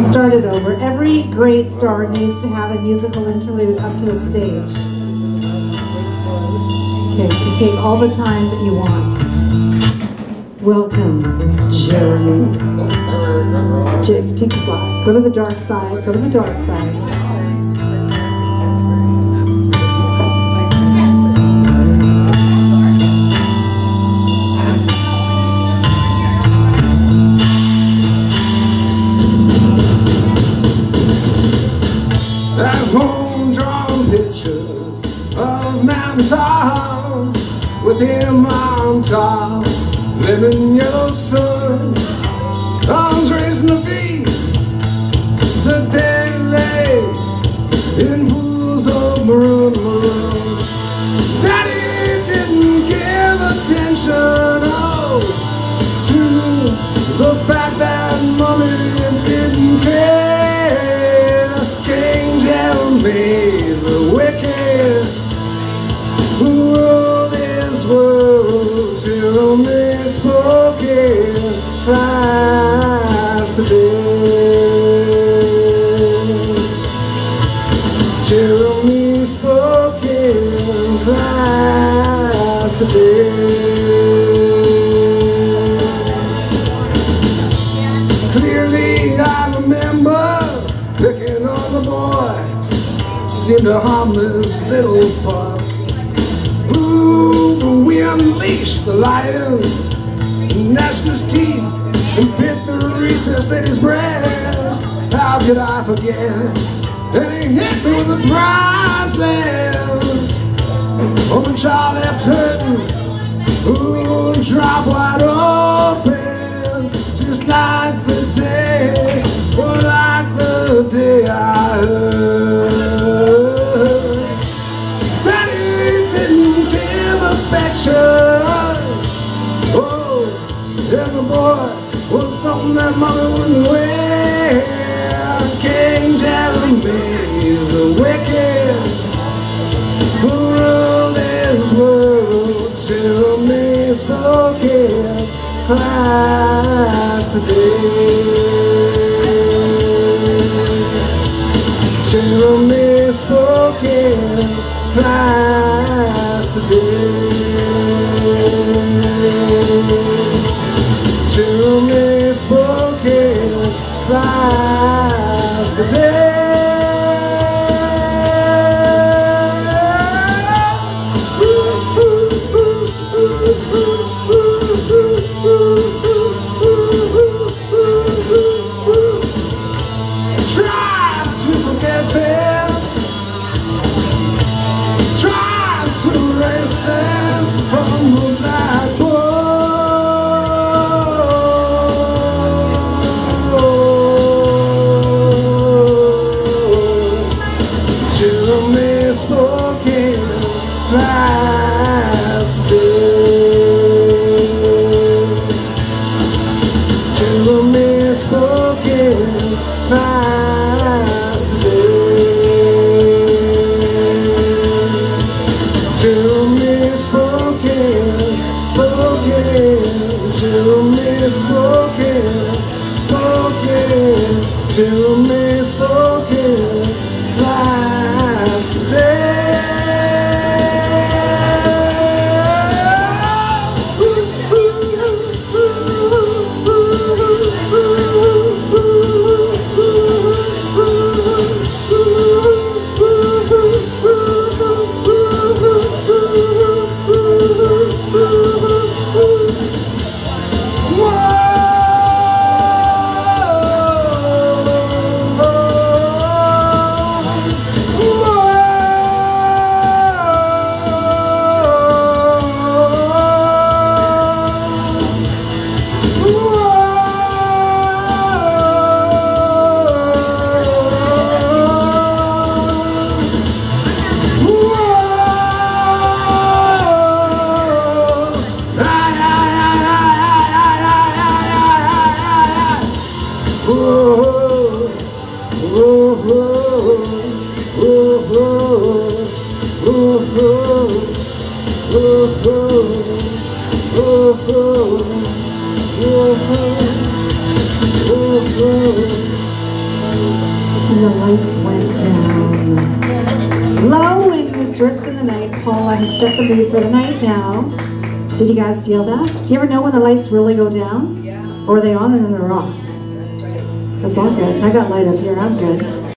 I'll start it over. Every great star needs to have a musical interlude up to the stage. Okay, you take all the time that you want. Welcome, Jeremy. J take. Go to the dark side. Go to the dark side. Lemon yellow sun, arms raising the beat. The day lay in pools of maroon. Daddy didn't give attention oh, to the fact that Christ today. Clearly I remember picking on the boy. Seemed a harmless little fuck. Ooh, we unleashed the lion. Gnashed his teeth and bit the recess that his breast. How could I forget? And he hit me with a prize left Open jaw left hurting Ooh, drop wide open Just like the day Or like the day I heard. Daddy didn't give affection. Oh, the boy was something that mother wouldn't wear. King Jeremy, the wicked Christ today Jeremy spoken Christ today this from the blackboard Jeremy spoken, spoken Jeremy spoken The lights went down. Low and was drifts in the night. Paula has set the mood for the night now. Did you guys feel that? Do you ever know when the lights really go down? Yeah. Or are they on and then they're off? That's all good. I got light up here. I'm good.